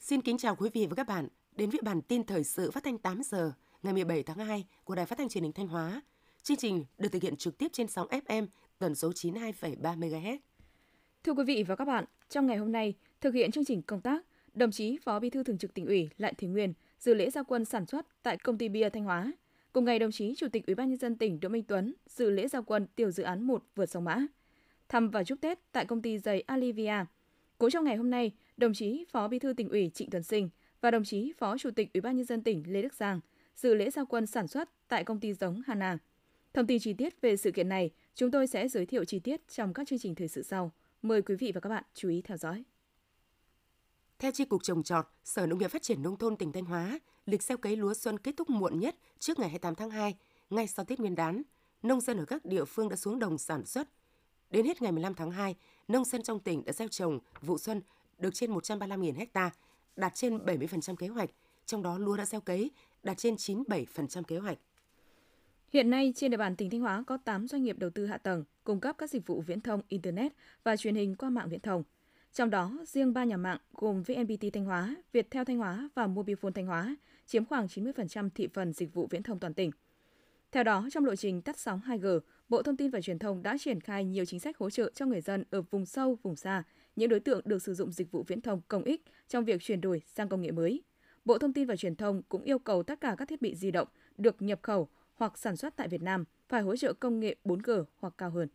Xin kính chào quý vị và các bạn đến với bản tin thời sự phát thanh 8 giờ ngày 17 tháng 2 của Đài Phát thanh Truyền hình Thanh Hóa. Chương trình được thực hiện trực tiếp trên sóng FM tần số 92,3 MHz. Thưa quý vị và các bạn, trong ngày hôm nay, thực hiện chương trình công tác, đồng chí Phó Bí thư Thường trực Tỉnh ủy Lại Thế Nguyên dự lễ gia quân sản xuất tại công ty bia Thanh Hóa. Cùng ngày, đồng chí Chủ tịch Ủy ban nhân dân tỉnh Đỗ Minh Tuấn dự lễ gia quân tiểu dự án 1 vượt sông Mã. Thăm và chúc Tết tại công ty giày Alivia. Cũng trong ngày hôm nay, đồng chí Phó Bí thư tỉnh ủy Trịnh Tuấn Sinh và đồng chí Phó Chủ tịch Ủy ban nhân dân tỉnh Lê Đức Giang dự lễ gia quân sản xuất tại công ty giống Hana. Thông tin chi tiết về sự kiện này, chúng tôi sẽ giới thiệu chi tiết trong các chương trình thời sự sau. Mời quý vị và các bạn chú ý theo dõi. Theo Chi cục Trồng trọt, Sở Nông nghiệp Phát triển Nông thôn tỉnh Thanh Hóa, lịch gieo cấy lúa xuân kết thúc muộn nhất trước ngày 28 tháng 2, ngay sau Tết Nguyên đán. Nông dân ở các địa phương đã xuống đồng sản xuất. Đến hết ngày 15 tháng 2, nông dân trong tỉnh đã gieo trồng vụ xuân được trên 135.000 ha, đạt trên 70% kế hoạch, trong đó lúa đã gieo cấy đạt trên 97% kế hoạch. Hiện nay, trên địa bàn tỉnh Thanh Hóa có 8 doanh nghiệp đầu tư hạ tầng, cung cấp các dịch vụ viễn thông, Internet và truyền hình qua mạng viễn thông. Trong đó, riêng 3 nhà mạng gồm VNPT Thanh Hóa, Viettel Thanh Hóa và Mobifone Thanh Hóa chiếm khoảng 90% thị phần dịch vụ viễn thông toàn tỉnh. Theo đó, trong lộ trình tắt sóng 2G, Bộ Thông tin và Truyền thông đã triển khai nhiều chính sách hỗ trợ cho người dân ở vùng sâu, vùng xa, những đối tượng được sử dụng dịch vụ viễn thông công ích trong việc chuyển đổi sang công nghệ mới. Bộ Thông tin và Truyền thông cũng yêu cầu tất cả các thiết bị di động được nhập khẩu hoặc sản xuất tại Việt Nam phải hỗ trợ công nghệ 4G hoặc cao hơn.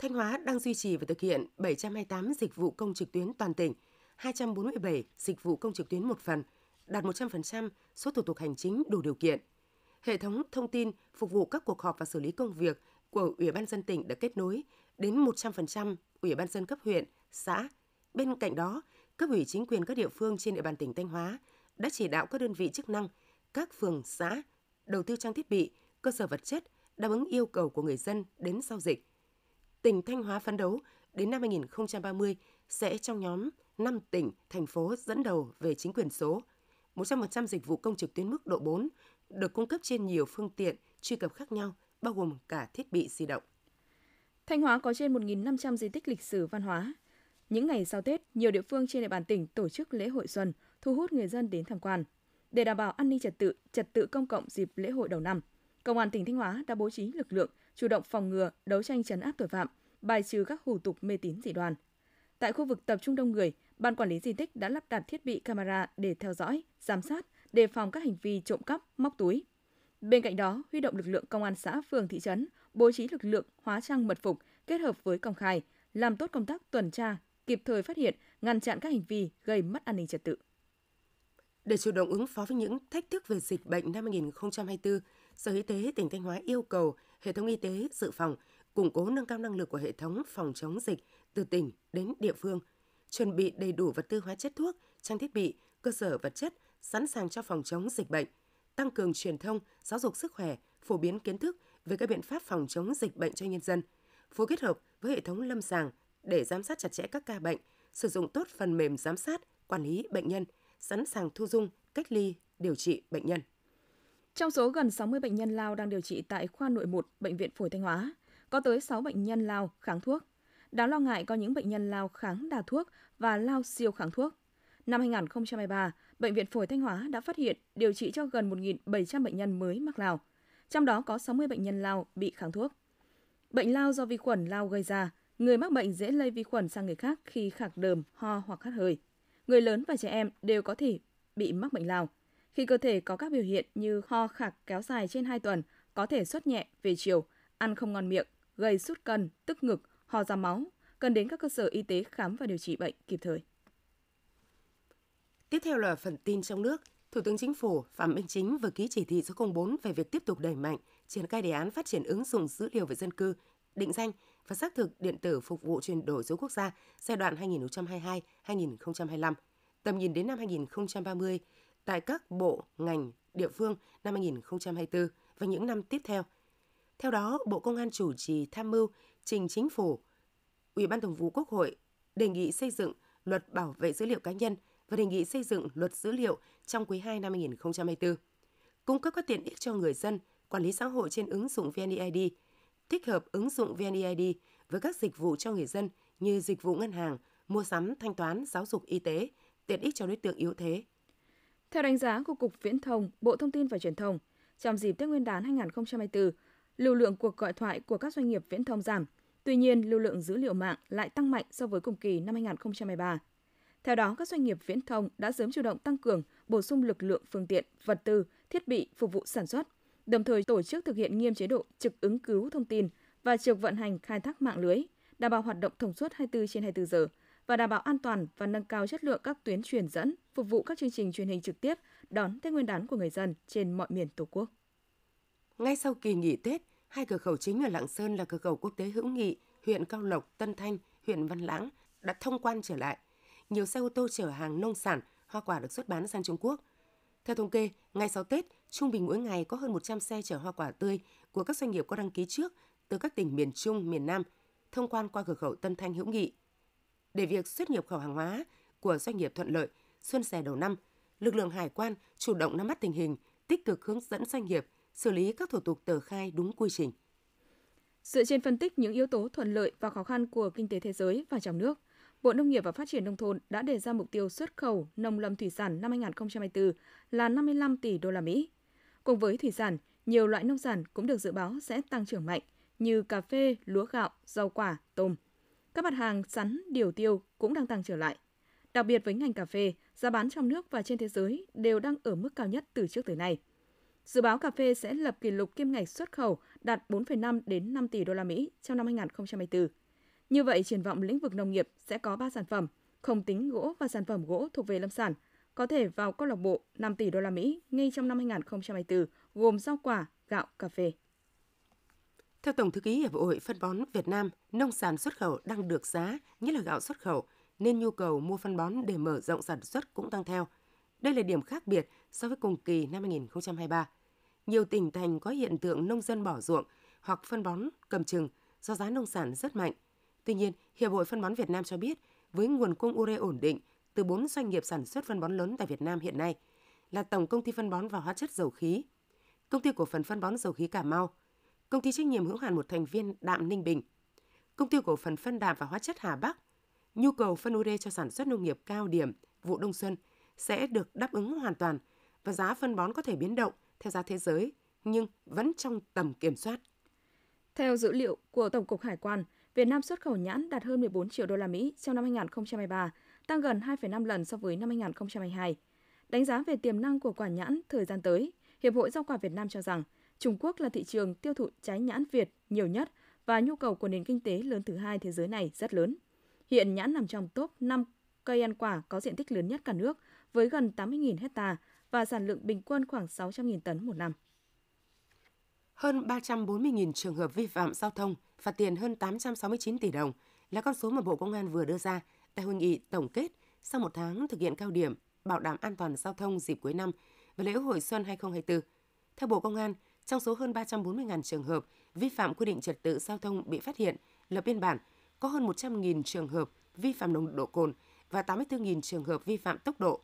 Thanh Hóa đang duy trì và thực hiện 728 dịch vụ công trực tuyến toàn tỉnh, 247 dịch vụ công trực tuyến một phần, đạt 100% số thủ tục hành chính đủ điều kiện. Hệ thống thông tin phục vụ các cuộc họp và xử lý công việc của Ủy ban dân tỉnh đã kết nối đến 100% Ủy ban dân cấp huyện, xã. Bên cạnh đó, cấp ủy chính quyền các địa phương trên địa bàn tỉnh Thanh Hóa đã chỉ đạo các đơn vị chức năng, các phường, xã đầu tư trang thiết bị, cơ sở vật chất đáp ứng yêu cầu của người dân đến sau dịch. Tỉnh Thanh Hóa phấn đấu đến năm 2030 sẽ trong nhóm 5 tỉnh, thành phố dẫn đầu về chính quyền số. 100% dịch vụ công trực tuyến mức độ 4 được cung cấp trên nhiều phương tiện truy cập khác nhau, bao gồm cả thiết bị di động. Thanh Hóa có trên 1.500 di tích lịch sử văn hóa. Những ngày sau Tết, nhiều địa phương trên địa bàn tỉnh tổ chức lễ hội xuân, thu hút người dân đến tham quan. Để đảm bảo an ninh trật tự, trật tự công cộng dịp lễ hội đầu năm, Công an tỉnh Thanh Hóa đã bố trí lực lượng chủ động phòng ngừa, đấu tranh chấn áp tội phạm, bài trừ các hủ tục mê tín dị đoan. Tại khu vực tập trung đông người, ban quản lý di tích đã lắp đặt thiết bị camera để theo dõi, giám sát, đề phòng các hành vi trộm cắp, móc túi. Bên cạnh đó, huy động lực lượng công an xã, phường, thị trấn, bố trí lực lượng hóa trang mật phục kết hợp với công khai, làm tốt công tác tuần tra, kịp thời phát hiện, ngăn chặn các hành vi gây mất an ninh trật tự. Để chủ động ứng phó với những thách thức về dịch bệnh năm 2024, Sở Y tế tỉnh Thanh Hóa yêu cầu hệ thống y tế dự phòng củng cố nâng cao năng lực của hệ thống phòng chống dịch từ tỉnh đến địa phương, chuẩn bị đầy đủ vật tư hóa chất thuốc, trang thiết bị, cơ sở vật chất sẵn sàng cho phòng chống dịch bệnh, tăng cường truyền thông, giáo dục sức khỏe, phổ biến kiến thức về các biện pháp phòng chống dịch bệnh cho nhân dân, phối kết hợp với hệ thống lâm sàng để giám sát chặt chẽ các ca bệnh, sử dụng tốt phần mềm giám sát, quản lý bệnh nhân, sẵn sàng thu dung, cách ly, điều trị bệnh nhân. Trong số gần 60 bệnh nhân lao đang điều trị tại khoa nội 1 Bệnh viện Phổi Thanh Hóa, có tới 6 bệnh nhân lao kháng thuốc. Đáng lo ngại có những bệnh nhân lao kháng đà thuốc và lao siêu kháng thuốc. Năm 2023, Bệnh viện Phổi Thanh Hóa đã phát hiện điều trị cho gần 1.700 bệnh nhân mới mắc lao. Trong đó có 60 bệnh nhân lao bị kháng thuốc. Bệnh lao do vi khuẩn lao gây ra, người mắc bệnh dễ lây vi khuẩn sang người khác khi khạc đờm, ho hoặc hắt hơi. Người lớn và trẻ em đều có thể bị mắc bệnh lao. Khi cơ thể có các biểu hiện như ho khạc kéo dài trên 2 tuần, có thể xuất nhẹ về chiều, ăn không ngon miệng, gây sút cân, tức ngực, ho ra máu, cần đến các cơ sở y tế khám và điều trị bệnh kịp thời. Tiếp theo là phần tin trong nước. Thủ tướng Chính phủ Phạm Minh Chính vừa ký chỉ thị số 04 về việc tiếp tục đẩy mạnh triển khai đề án phát triển ứng dụng dữ liệu về dân cư, định danh và xác thực điện tử phục vụ chuyển đổi số quốc gia giai đoạn 2022-2025, tầm nhìn đến năm 2030 tại các bộ, ngành, địa phương năm 2024 và những năm tiếp theo. Theo đó, Bộ Công an chủ trì tham mưu trình chính phủ, Ủy ban Thường vụ Quốc hội đề nghị xây dựng luật bảo vệ dữ liệu cá nhân và đề nghị xây dựng luật dữ liệu trong quý 2 năm 2024. cung cấp các tiện ích cho người dân, quản lý xã hội trên ứng dụng VNeID, tích hợp ứng dụng VNeID với các dịch vụ cho người dân như dịch vụ ngân hàng, mua sắm, thanh toán, giáo dục, y tế, tiện ích cho đối tượng yếu thế. Theo đánh giá của Cục Viễn thông, Bộ Thông tin và Truyền thông, trong dịp Tết Nguyên đán 2024, lưu lượng cuộc gọi thoại của các doanh nghiệp viễn thông giảm. Tuy nhiên, lưu lượng dữ liệu mạng lại tăng mạnh so với cùng kỳ năm 2023. Theo đó, các doanh nghiệp viễn thông đã sớm chủ động tăng cường, bổ sung lực lượng phương tiện, vật tư, thiết bị phục vụ sản xuất, đồng thời tổ chức thực hiện nghiêm chế độ trực ứng cứu thông tin và trực vận hành khai thác mạng lưới, đảm bảo hoạt động thông suốt 24 trên 24 giờ và đảm bảo an toàn và nâng cao chất lượng các tuyến truyền dẫn, phục vụ các chương trình truyền hình trực tiếp đón Tết Nguyên đán của người dân trên mọi miền Tổ quốc. Ngay sau kỳ nghỉ Tết, hai cửa khẩu chính ở Lạng Sơn là cửa khẩu quốc tế Hữu Nghị, huyện Cao Lộc, Tân Thanh, huyện Văn Lãng đã thông quan trở lại. Nhiều xe ô tô chở hàng nông sản, hoa quả được xuất bán sang Trung Quốc. Theo thống kê, ngày sau Tết, trung bình mỗi ngày có hơn 100 xe chở hoa quả tươi của các doanh nghiệp có đăng ký trước từ các tỉnh miền Trung, miền Nam thông quan qua cửa khẩu Tân Thanh Hữu Nghị. Để việc xuất nhập khẩu hàng hóa của doanh nghiệp thuận lợi, xuân sẻ đầu năm, lực lượng hải quan chủ động nắm bắt tình hình, tích cực hướng dẫn doanh nghiệp xử lý các thủ tục tờ khai đúng quy trình. Dựa trên phân tích những yếu tố thuận lợi và khó khăn của kinh tế thế giới và trong nước, Bộ Nông nghiệp và Phát triển Nông thôn đã đề ra mục tiêu xuất khẩu nông lâm thủy sản năm 2024 là 55 tỷ đô la Mỹ. Cùng với thủy sản, nhiều loại nông sản cũng được dự báo sẽ tăng trưởng mạnh như cà phê, lúa gạo, rau quả, tôm. Các mặt hàng sắn, điều tiêu cũng đang tăng trở lại. Đặc biệt với ngành cà phê, giá bán trong nước và trên thế giới đều đang ở mức cao nhất từ trước tới nay. Dự báo cà phê sẽ lập kỷ lục kim ngạch xuất khẩu đạt 4,5 đến 5 tỷ đô la Mỹ trong năm 2024. Như vậy, triển vọng lĩnh vực nông nghiệp sẽ có 3 sản phẩm, không tính gỗ và sản phẩm gỗ thuộc về lâm sản, có thể vào câu lạc bộ 5 tỷ đô la Mỹ ngay trong năm 2024, gồm rau quả, gạo, cà phê. Theo Tổng thư ký Hiệp hội Phân bón Việt Nam, nông sản xuất khẩu đang được giá, nhất là gạo xuất khẩu, nên nhu cầu mua phân bón để mở rộng sản xuất cũng tăng theo. Đây là điểm khác biệt so với cùng kỳ năm 2023. Nhiều tỉnh thành có hiện tượng nông dân bỏ ruộng hoặc phân bón cầm chừng do giá nông sản rất mạnh. Tuy nhiên, Hiệp hội Phân bón Việt Nam cho biết, với nguồn cung ure ổn định từ 4 doanh nghiệp sản xuất phân bón lớn tại Việt Nam hiện nay là Tổng Công ty Phân bón và Hóa chất Dầu khí, Công ty Cổ phần Phân bón Dầu khí Cà Mau, Công ty trách nhiệm hữu hạn một thành viên Đạm Ninh Bình, Công ty Cổ phần Phân đạm và Hóa chất Hà Bắc, nhu cầu phân ure cho sản xuất nông nghiệp cao điểm vụ đông xuân sẽ được đáp ứng hoàn toàn và giá phân bón có thể biến động theo giá thế giới nhưng vẫn trong tầm kiểm soát. Theo dữ liệu của Tổng cục Hải quan, Việt Nam xuất khẩu nhãn đạt hơn 14 triệu đô la Mỹ trong năm 2023, tăng gần 2,5 lần so với năm 2022. Đánh giá về tiềm năng của quả nhãn thời gian tới, Hiệp hội Rau quả Việt Nam cho rằng Trung Quốc là thị trường tiêu thụ trái nhãn Việt nhiều nhất và nhu cầu của nền kinh tế lớn thứ hai thế giới này rất lớn. Hiện nhãn nằm trong top 5 cây ăn quả có diện tích lớn nhất cả nước với gần 80.000 hecta và sản lượng bình quân khoảng 600.000 tấn một năm. Hơn 340.000 trường hợp vi phạm giao thông, phạt tiền hơn 869 tỷ đồng là con số mà Bộ Công an vừa đưa ra tại hội nghị tổng kết sau một tháng thực hiện cao điểm bảo đảm an toàn giao thông dịp cuối năm và lễ hội xuân 2024. Theo Bộ Công an, trong số hơn 340.000 trường hợp vi phạm quy định trật tự giao thông bị phát hiện, lập biên bản, có hơn 100.000 trường hợp vi phạm nồng độ cồn và 84.000 trường hợp vi phạm tốc độ.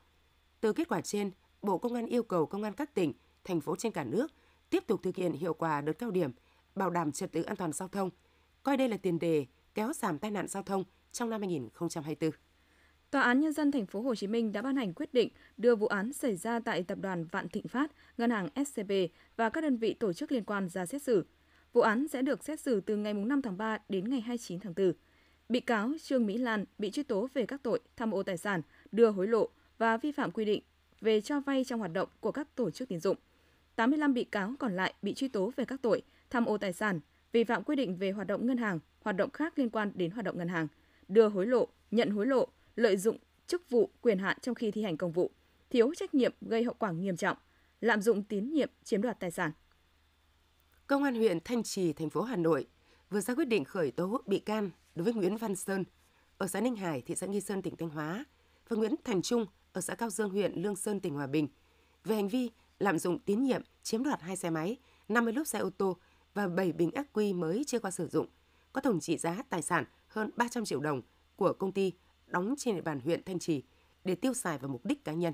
Từ kết quả trên, Bộ Công an yêu cầu công an các tỉnh, thành phố trên cả nước tiếp tục thực hiện hiệu quả đợt cao điểm bảo đảm trật tự an toàn giao thông, coi đây là tiền đề kéo giảm tai nạn giao thông trong năm 2024. Tòa án nhân dân thành phố Hồ Chí Minh đã ban hành quyết định đưa vụ án xảy ra tại tập đoàn Vạn Thịnh Phát, ngân hàng SCB và các đơn vị tổ chức liên quan ra xét xử. Vụ án sẽ được xét xử từ ngày 5 tháng 3 đến ngày 29 tháng 4. Bị cáo Trương Mỹ Lan bị truy tố về các tội tham ô tài sản, đưa hối lộ và vi phạm quy định về cho vay trong hoạt động của các tổ chức tín dụng. 85 bị cáo còn lại bị truy tố về các tội tham ô tài sản, vi phạm quy định về hoạt động ngân hàng, hoạt động khác liên quan đến hoạt động ngân hàng, đưa hối lộ, nhận hối lộ, lợi dụng chức vụ quyền hạn trong khi thi hành công vụ, thiếu trách nhiệm gây hậu quả nghiêm trọng, lạm dụng tín nhiệm chiếm đoạt tài sản. Công an huyện Thanh Trì, thành phố Hà Nội vừa ra quyết định khởi tố bị can đối với Nguyễn Văn Sơn ở xã Ninh Hải, thị xã Nghi Sơn, tỉnh Thanh Hóa và Nguyễn Thành Trung ở xã Cao Dương, huyện Lương Sơn, tỉnh Hòa Bình về hành vi lạm dụng tín nhiệm, chiếm đoạt hai xe máy, 50 lốp xe ô tô và 7 bình ắc quy mới chưa qua sử dụng, có tổng trị giá tài sản hơn 300 triệu đồng của công ty đóng trên địa bàn huyện Thanh Trì để tiêu xài vào mục đích cá nhân.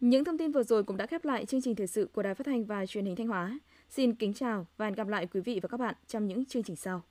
Những thông tin vừa rồi cũng đã khép lại chương trình thời sự của Đài Phát thanh và Truyền hình Thanh Hóa. Xin kính chào và hẹn gặp lại quý vị và các bạn trong những chương trình sau.